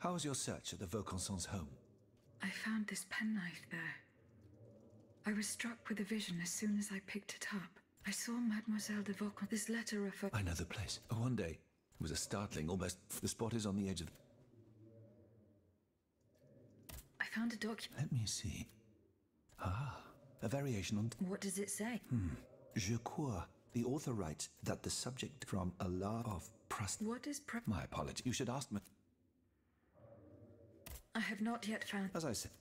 How was your search at the Vaucansons' home? I found this penknife there. I was struck with a vision as soon as I picked it up. I saw Mademoiselle de Vaucan. This letter refer. I know the place. One day, it was a startling, almost. The spot is on the edge of. I found a document. Let me see. Ah, a variation on. What does it say? Hmm. Je crois. The author writes that the subject from a law of Proust. What is pre- My apology. You should ask me. I have not yet found. As I said.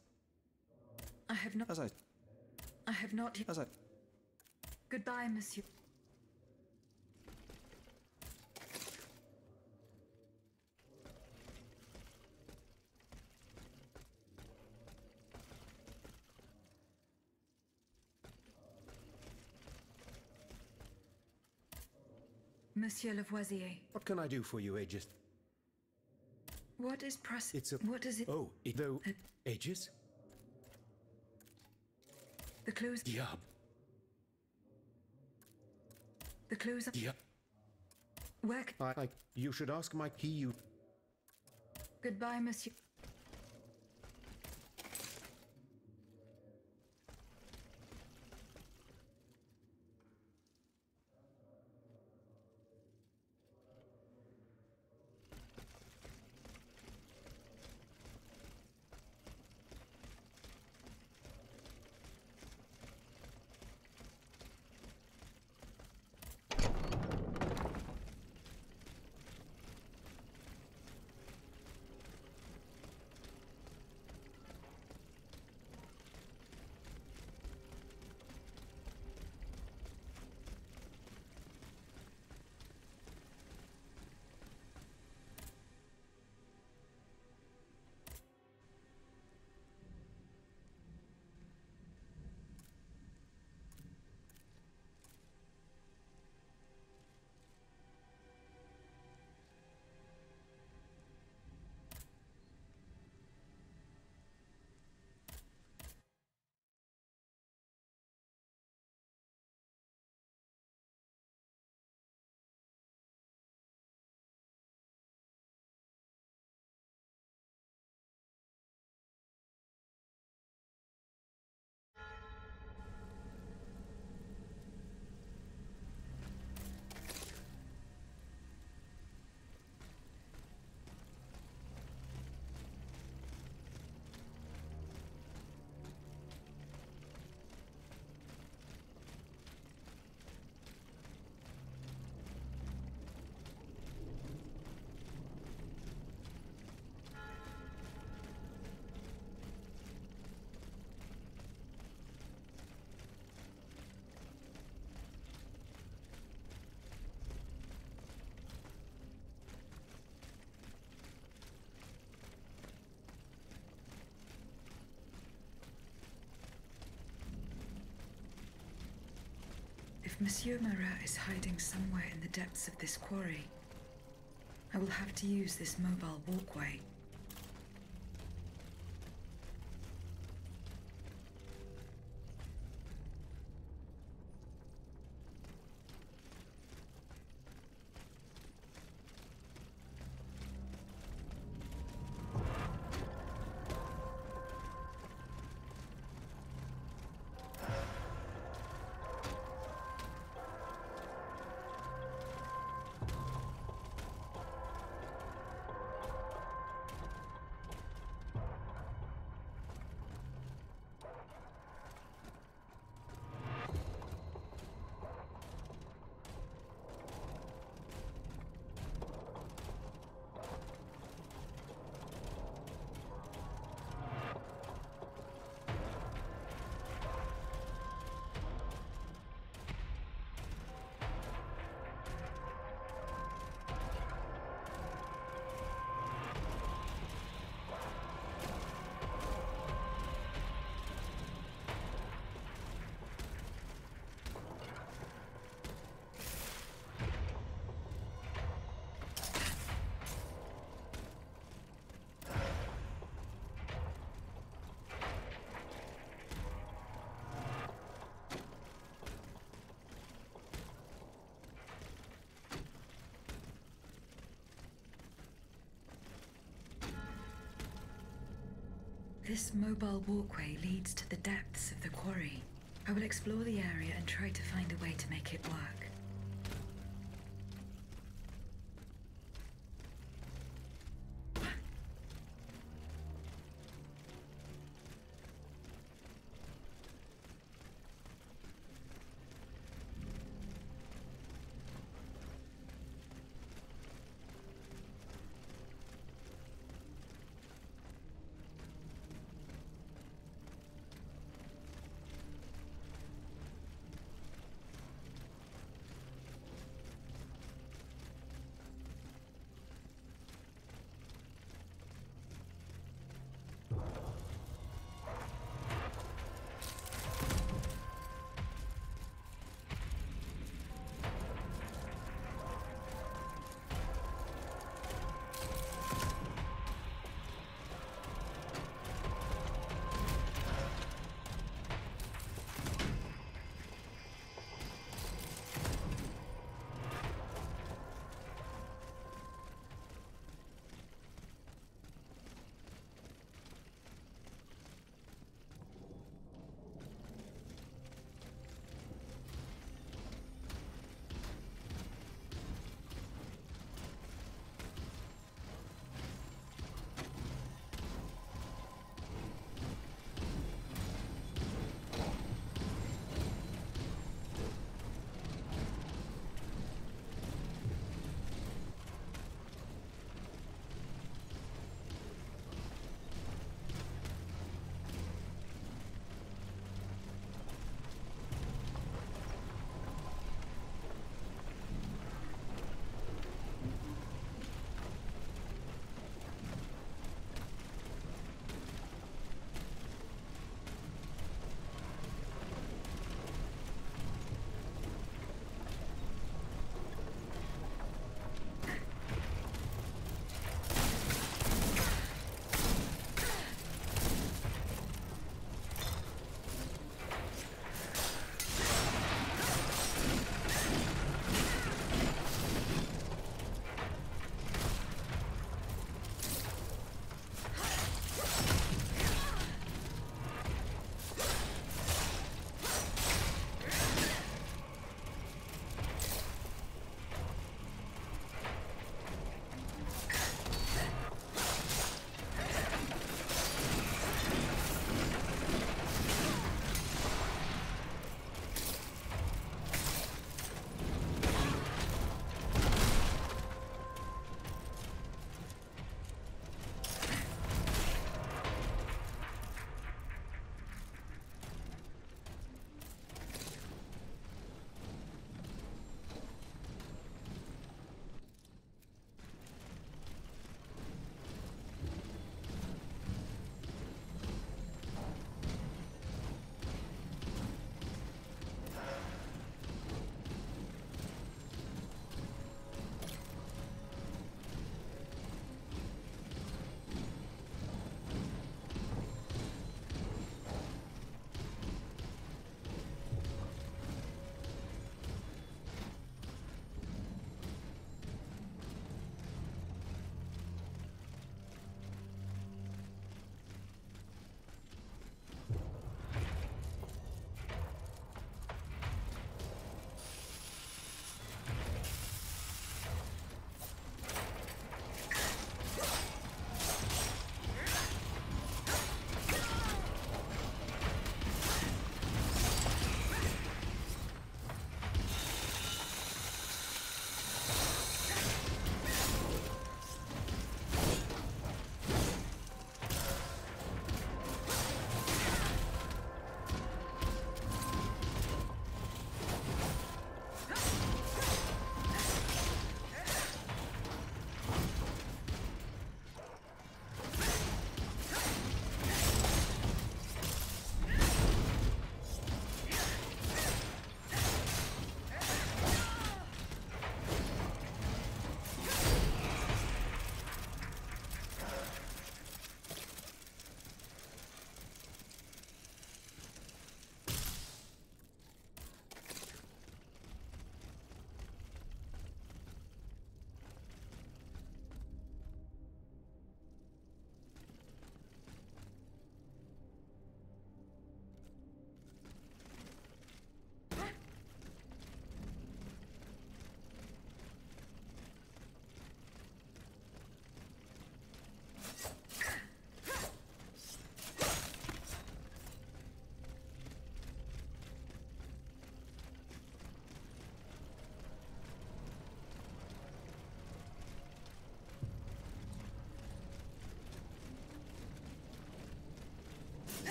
I have not. As I. I have not yet. As I. Goodbye, Monsieur. Monsieur Lavoisier, What can I do for you, Aegis? What is pros? It's a. What is it? Oh, it, though. Uh, Aegis? The clues. Diab. The clues. Are, Diab. where? c- I, I. You should ask my key. You. Goodbye, Monsieur. Monsieur Marat is hiding somewhere in the depths of this quarry, I will have to use this mobile walkway. This mobile walkway leads to the depths of the quarry. I will explore the area and try to find a way to make it work.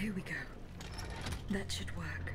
Here we go. That should work.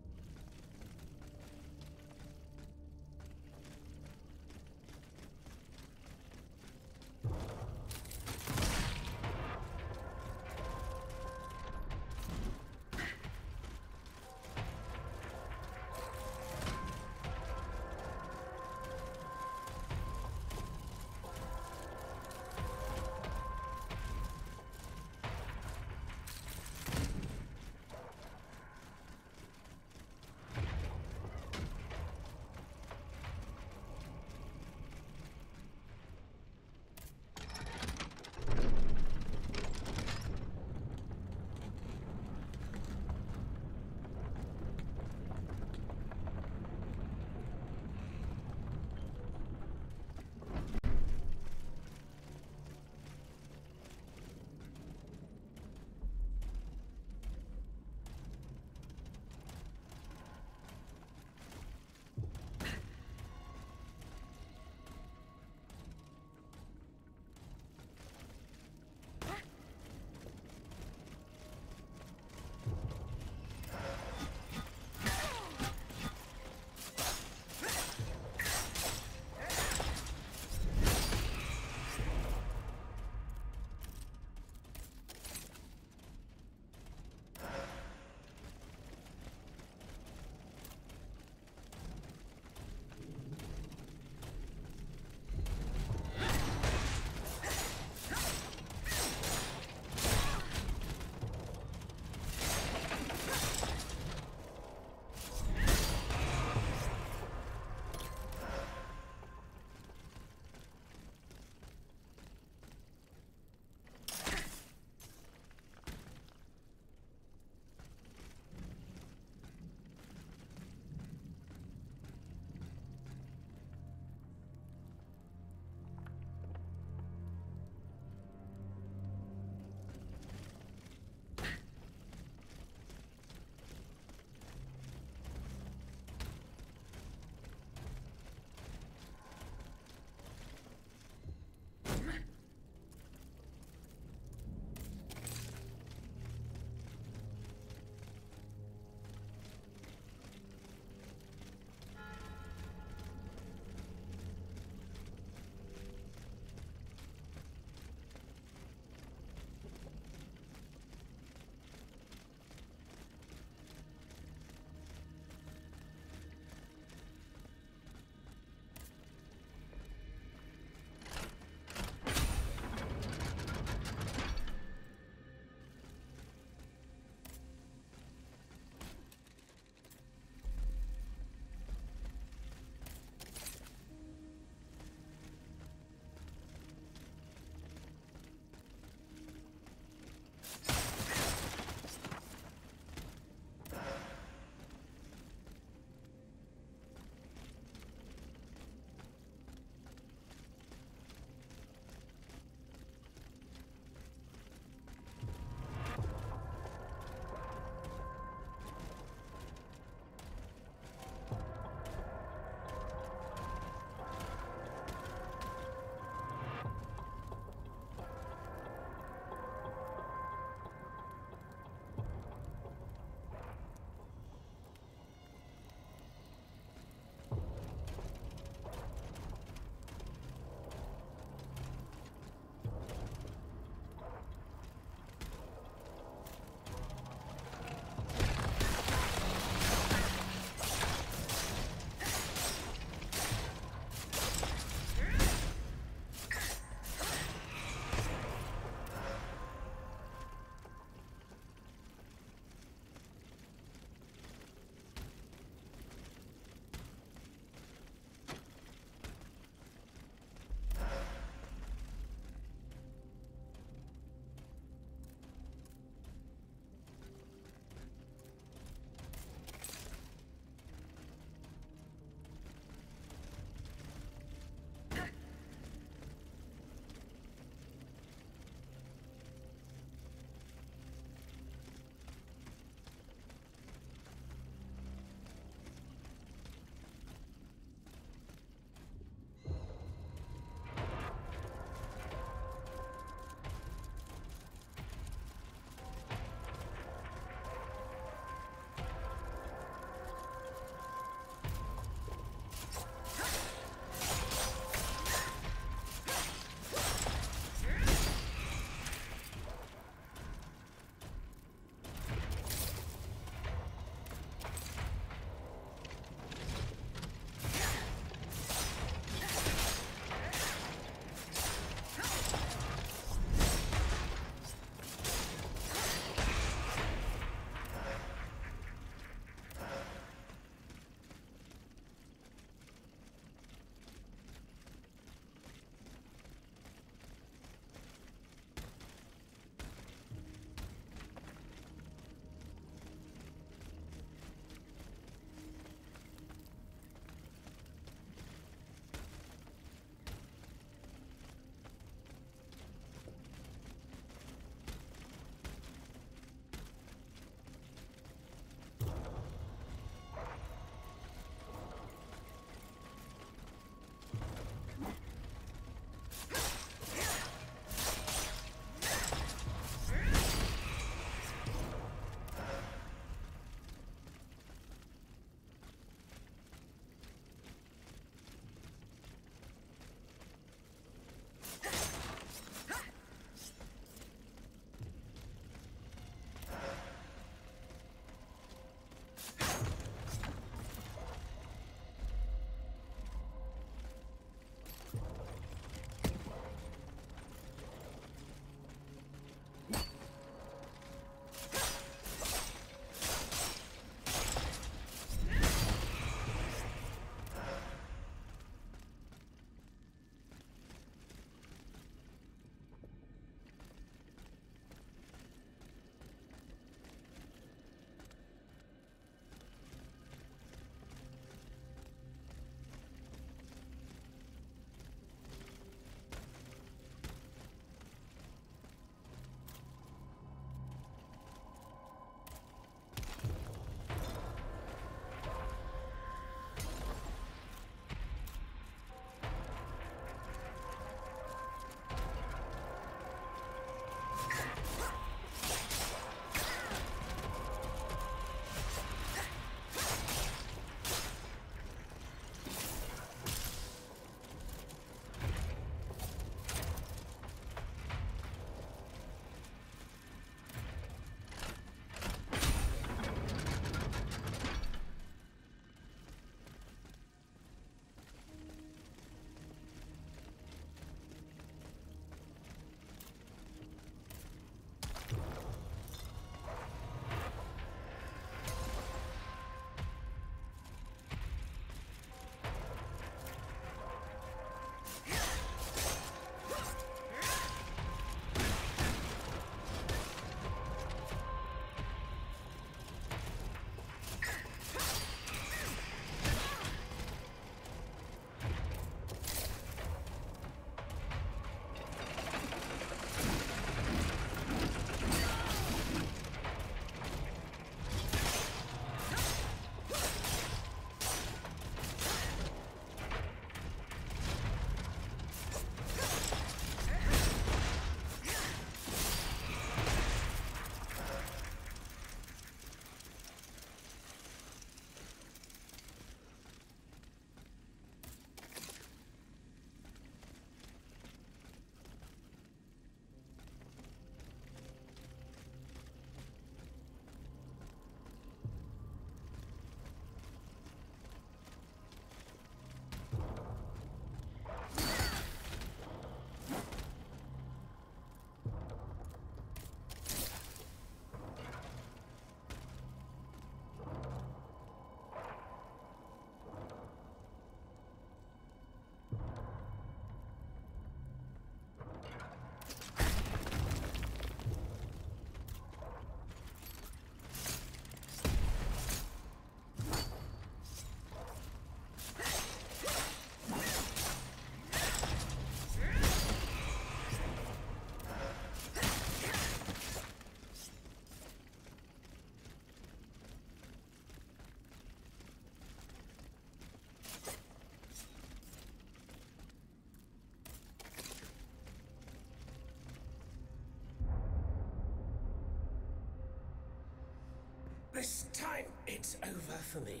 Time, it's over for me.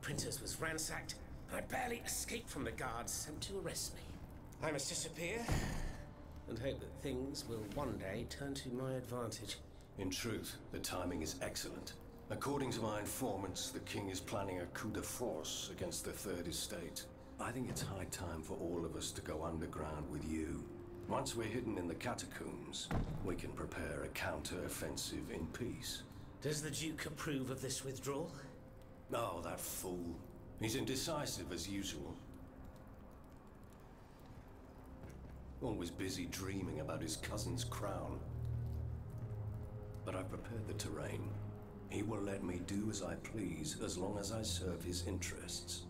The princess was ransacked, I barely escaped from the guards sent to arrest me. I must disappear and hope that things will one day turn to my advantage. In truth, the timing is excellent. According to my informants, the king is planning a coup de force against the Third Estate. I think it's high time for all of us to go underground with you. Once we're hidden in the catacombs, we can prepare a counter-offensive in peace. Does the Duke approve of this withdrawal? Oh, that fool. He's indecisive as usual. Always busy dreaming about his cousin's crown. But I've prepared the terrain. He will let me do as I please as long as I serve his interests.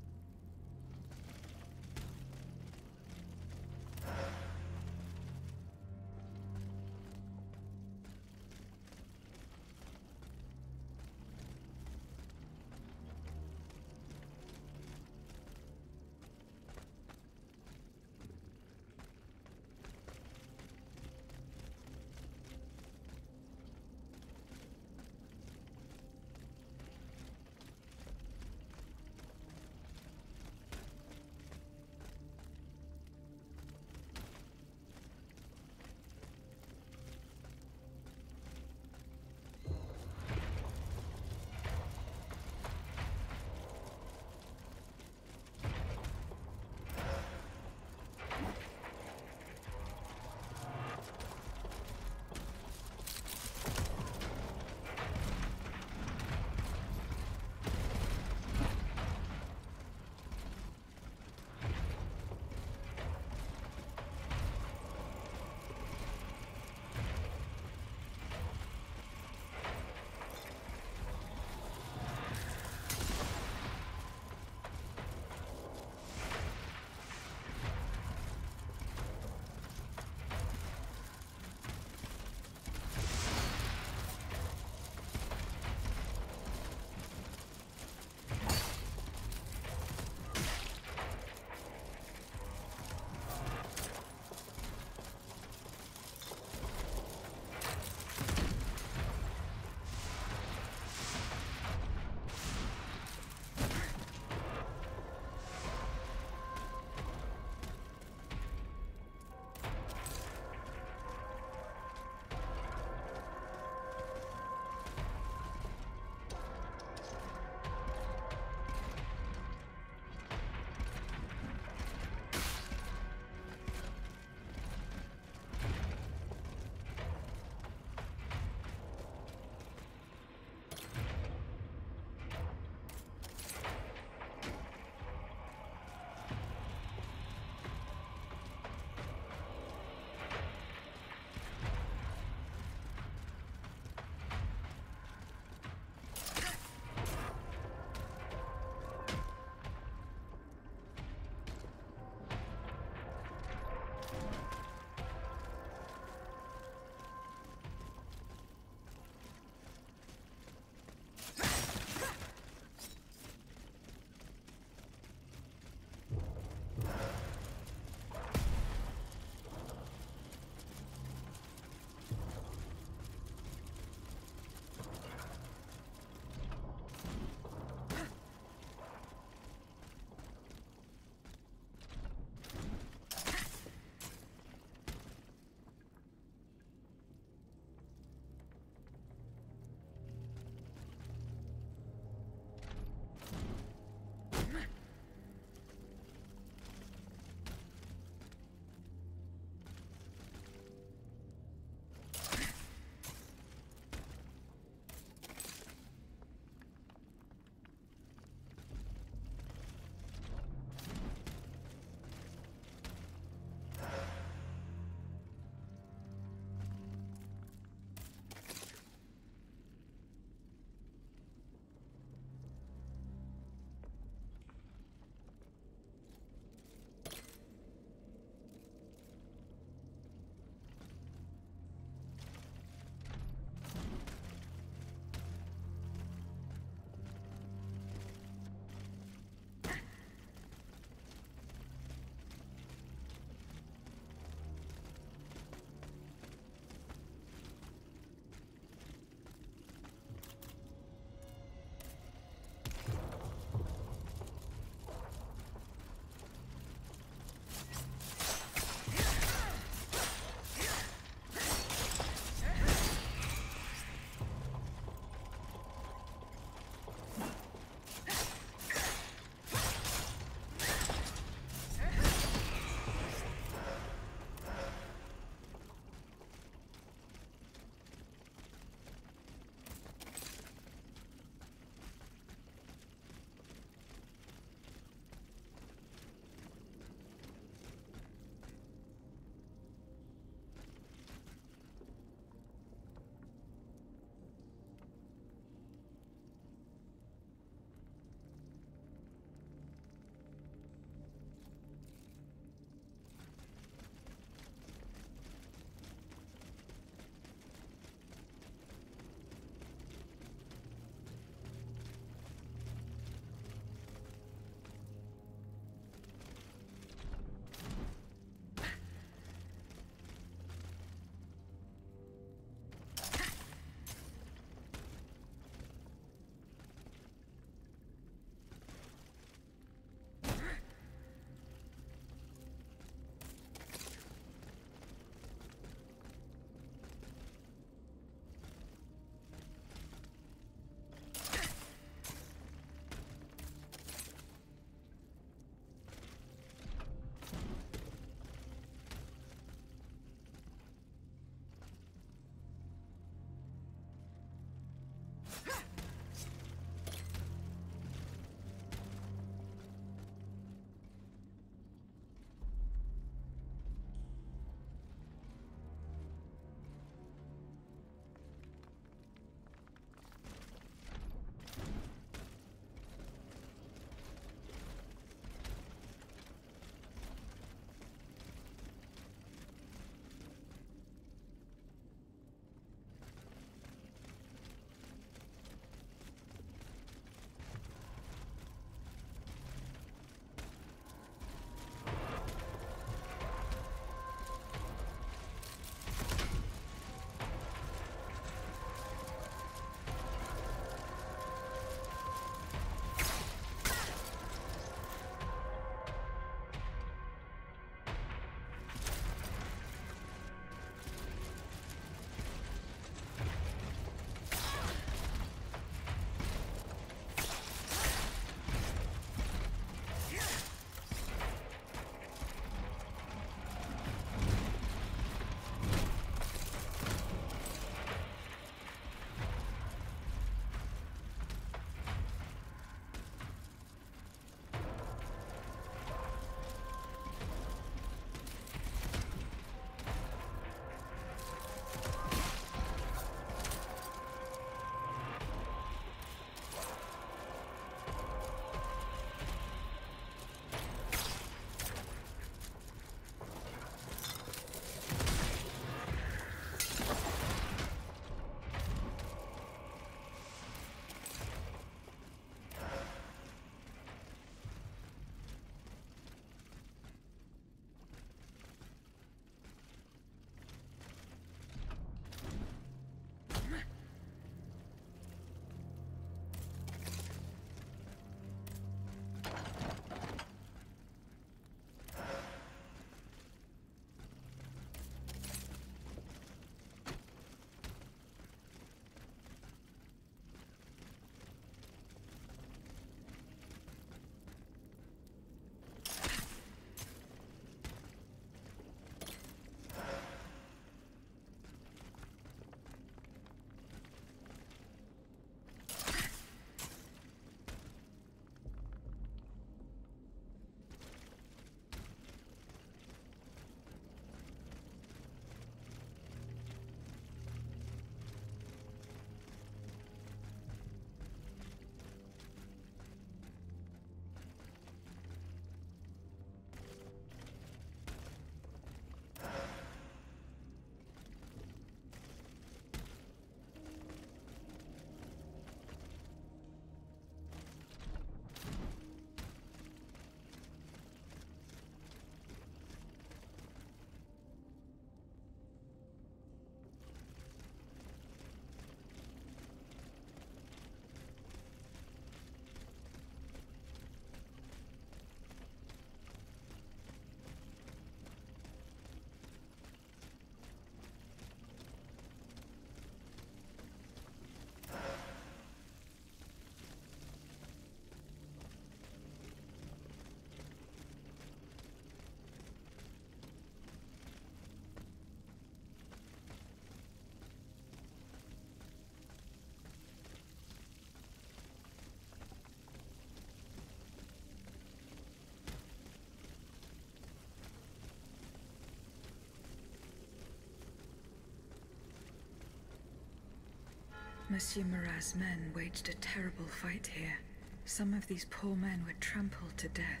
Monsieur Marat's men waged a terrible fight here. Some of these poor men were trampled to death.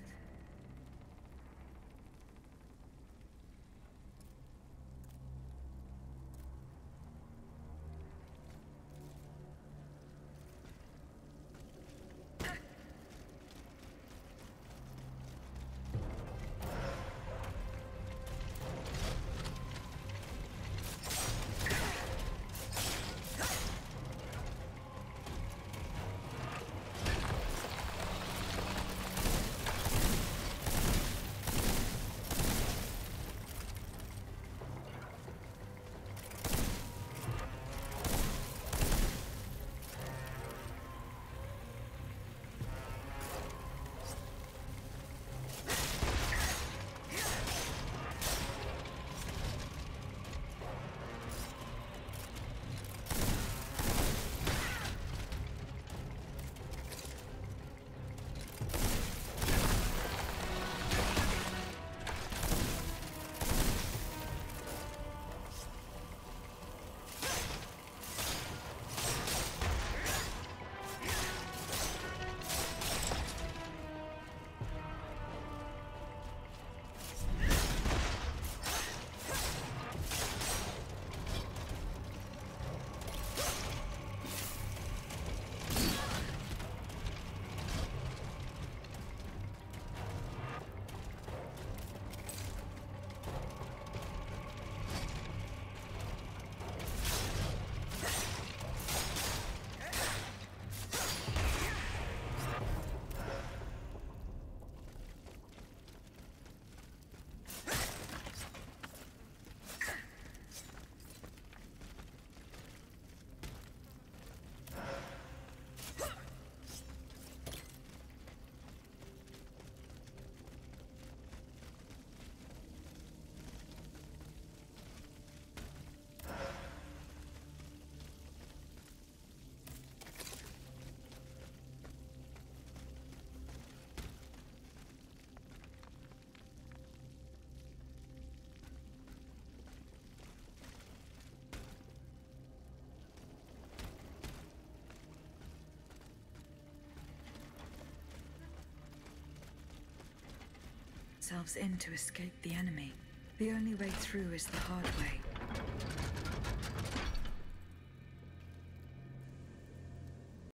Selves in to escape the enemy. The only way through is the hard way.